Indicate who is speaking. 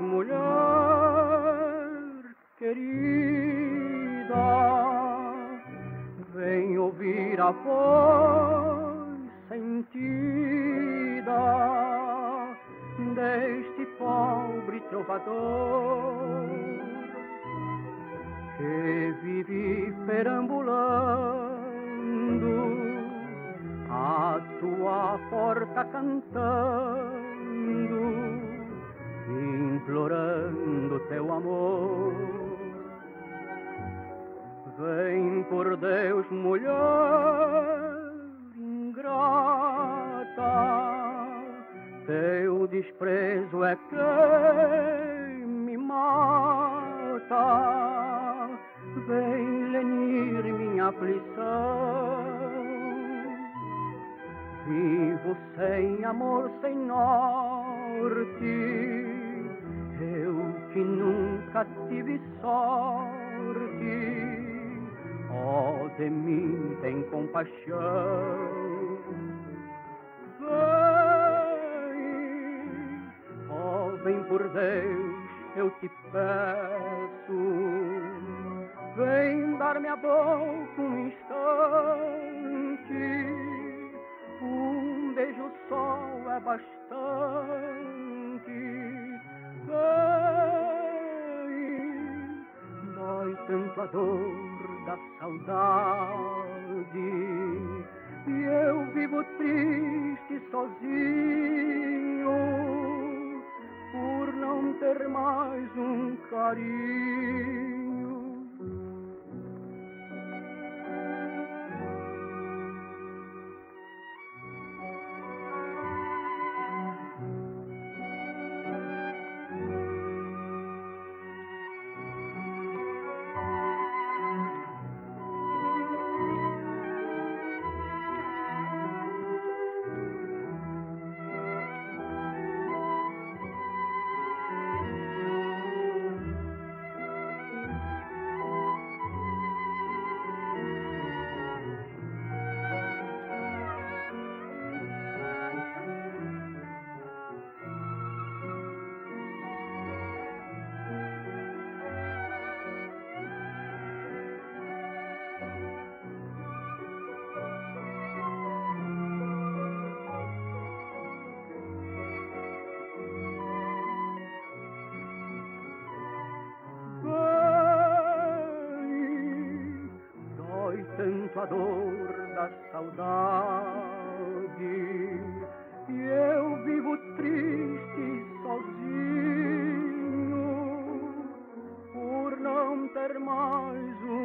Speaker 1: Mulher querida, vem ouvir a voz sentida deste pobre trovador que vive perambulando a tua porta cantando implorando teu amor. Vem por Deus, mulher ingrata, teu desprezo é que me mata. Vem lenir minha aflição Vivo sem amor, sem norte, que nunca tive sorte. Oh, de mim tem compaixão. Vem, oh, vem por Deus, eu te peço. Vem dar-me a boca um instante um beijo só é bastante. Dor da saudade. E eu vivo triste sozinho por não ter mais um carinho a dor da saudade. E eu vivo triste sozinho por não ter mais.